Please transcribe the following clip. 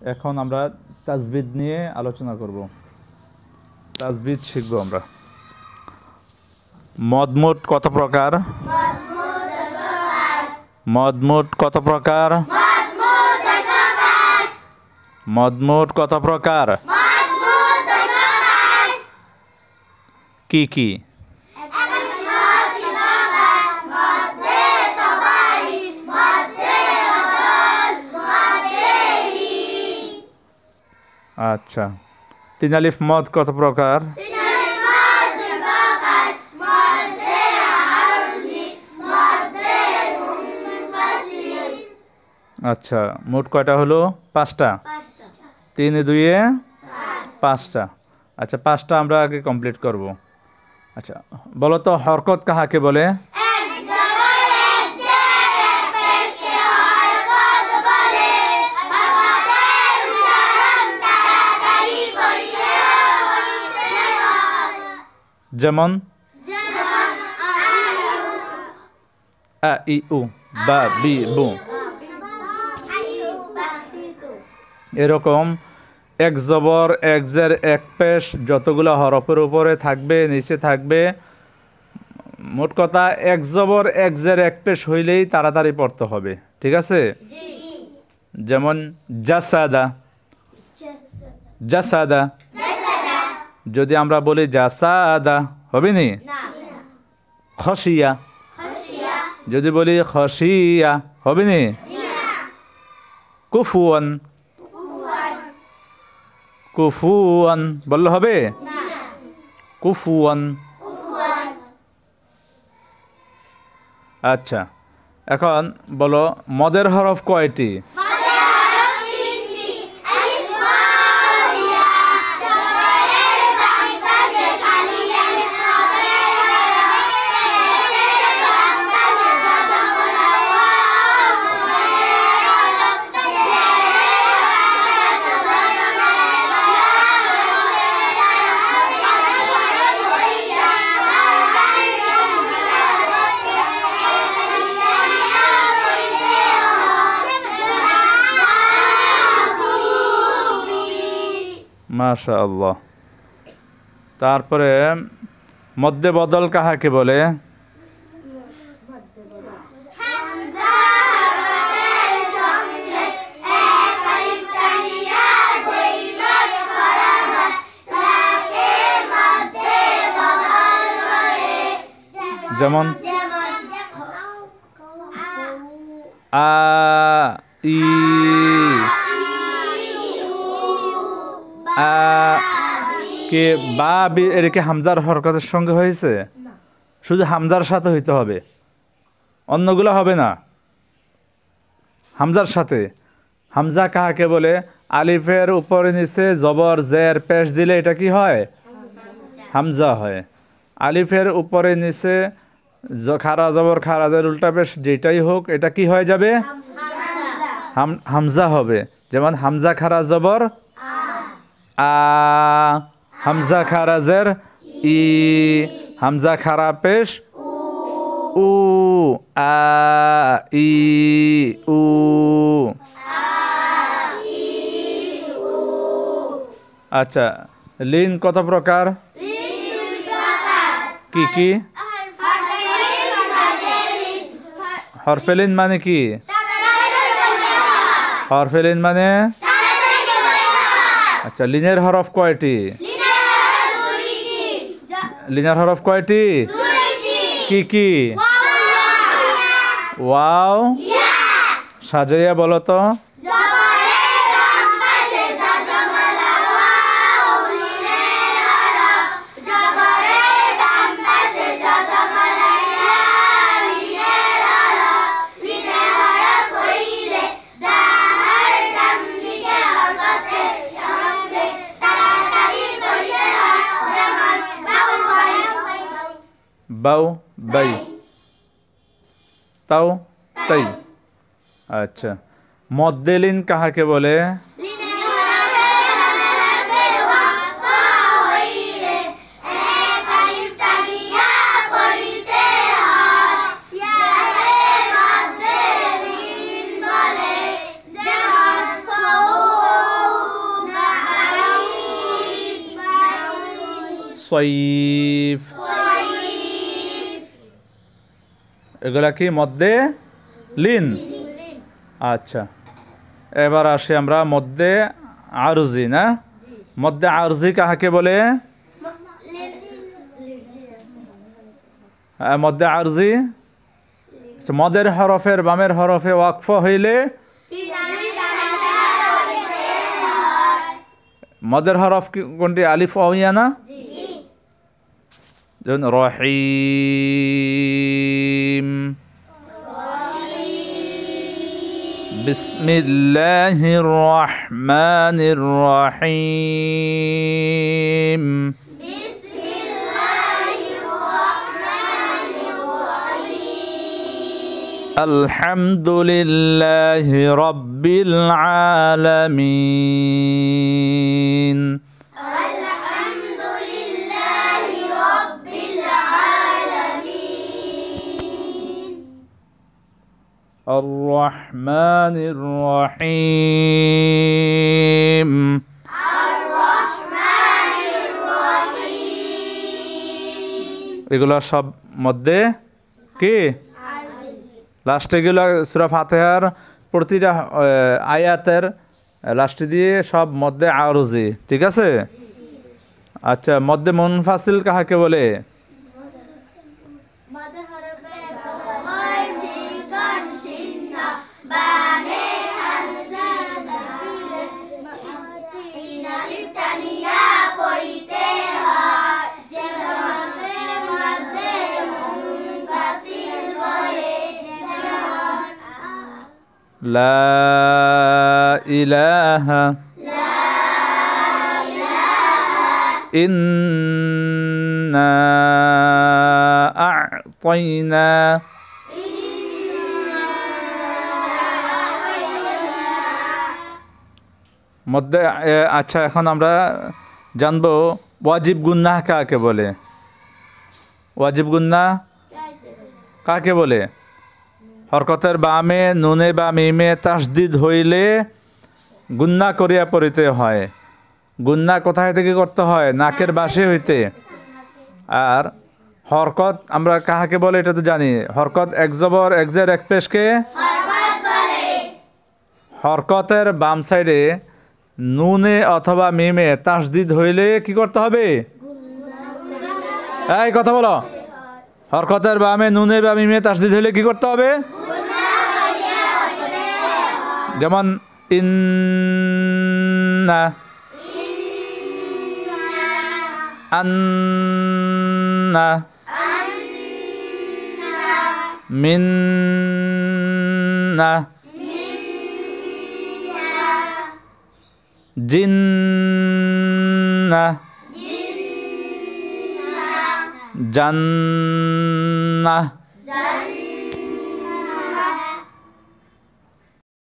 এখন আমরা তাজবিদ নিয়ে আলোচনা করব। তাজবিদ শিখব আমরা। মদমুট কত প্রকার? মদমুট কত প্রকার? মদমুট কত প্রকার? কি কি? আচ্ছা। তিন আলিফ মদ কত প্রকার? আচ্ছা মোট কয়টা হলো? পাঁচটা। তিন দুইয়ে পাঁচটা। আচ্ছা পাঁচটা আমরা আগে কমপ্লিট করব। আচ্ছা বলো তো হরকত কাহাকে বলে? যেমন? আ ই উ বা বি বু। এরকম এক জবর এক জের এক পেশ যতগুলো হরফের উপরে থাকবে নিচে থাকবে মোট কথা এক জবর এক জের এক পেশ হইলেই তাড়াতাড়ি পড়তে হবে ঠিক আছে? যেমন জাসাদা। জাসাদা। যদি আমরা বলি জাসাদা হবে নি? খসিয়া যদি বলি খসিয়া হবে নি? কুফুয়ান। কুফুয়ান। বললে হবে? কুফুয়ান। আচ্ছা এখন বলো মদের হরফ কয়টি? মাশা আল্লাহ তারপরে মধ্যে বদল কাহাকে বলে? যেমন আ ই আ কে বা বি- এর কি হামজার হরকতের সঙ্গে হয়েছে? শুধু হামজার সাথে হইতে হবে। অন্যগুলো হবে না। হামজার সাথে। হামজা কাহাকে বলে? আলিফের উপরে নিচে জবর জের পেশ দিলে এটা কি হয়? হামজা হয়। আলিফের উপরে নিচে খারা জবর খারাজের উল্টা পেশ যেটাই হোক এটা কি হয়ে যাবে? হাম হামজা হবে। যেমন হামজা খারা জবর আ, হামজা খারাজের ই, হামজা খারা পেশ, উ, আ, ই, উ। আচ্ছা লিন কত প্রকার? কি কি? হরফেলিন মানে কি? হরফেলিন মানে? আচ্ছা লিনের অফ কয়টি? লিনের অফ কয়টি? কি কি? ওয়াও। সাজাইয়া বলো তো। बऊ बई तऊ तई আচ্ছা মদ্দেলিন কাহাকে বলে صيف এগুলা কি মধ্যে? লিন। আচ্ছা। এবার আসি আমরা মধ্যে আরজি না? মধ্যে আরজি কাহাকে বলে? মধ্যে আরজি? আচ্ছা, মদের হরফের বামের হরফে ওয়াকফ হইলে? মদের হরফ কোনটি? আলিফ অহিয়া না? الرحمن الرحيم. بسم الله الرحمن الرحيم. الحمد لله رب العالمين. الرحمن الرحيم এগুলো সব মধ্যে কি লাস্টে গেল সুরা ফাতেহার প্রতিটা আহ, আয়াতের লাস্টে দিয়ে সব মধ্যে আরজি ঠিক আছে আচ্ছা মধ্যে মুনফাসিল কাহাকে বলে لا إله إنا أعطينا মধ্যে এ, আচ্ছা এখন আমরা জানবো ওয়াজিব গুন্নাহ কাকে বলে ওয়াজিব গুন্নাহ কাকে বলে হরকতের বামে নুনে বা মিমে তাসদিদ হইলে গুন্না করিয়া পড়িতে হয়। গুন্না কোথায় থেকে করতে হয়? নাকের বাসে হইতে। আর হরকত আমরা কাহাকে বলে এটা তো জানি। হরকত এক জবর এক জের এক পেশকে? হরকতের বাম সাইডে নুনে অথবা মিমে তাসদিদ হইলে কি করতে হবে? এই কথা বলো। হরকতের বামে নুনে বা মিমে তাসদিদ হলে কি করতে হবে? যেমন, ইন্না, আন্না, মিন্না, জিন্না। जन्ना